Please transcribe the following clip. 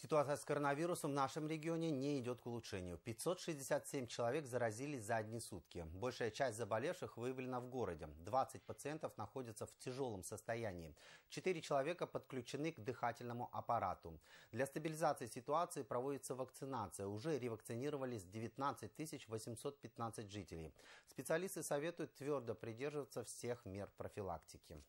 Ситуация с коронавирусом в нашем регионе не идет к улучшению. 567 человек заразились за одни сутки. Большая часть заболевших выявлена в городе. 20 пациентов находятся в тяжелом состоянии. Четыре человека подключены к дыхательному аппарату. Для стабилизации ситуации проводится вакцинация. Уже ревакцинировались 19 815 жителей. Специалисты советуют твердо придерживаться всех мер профилактики.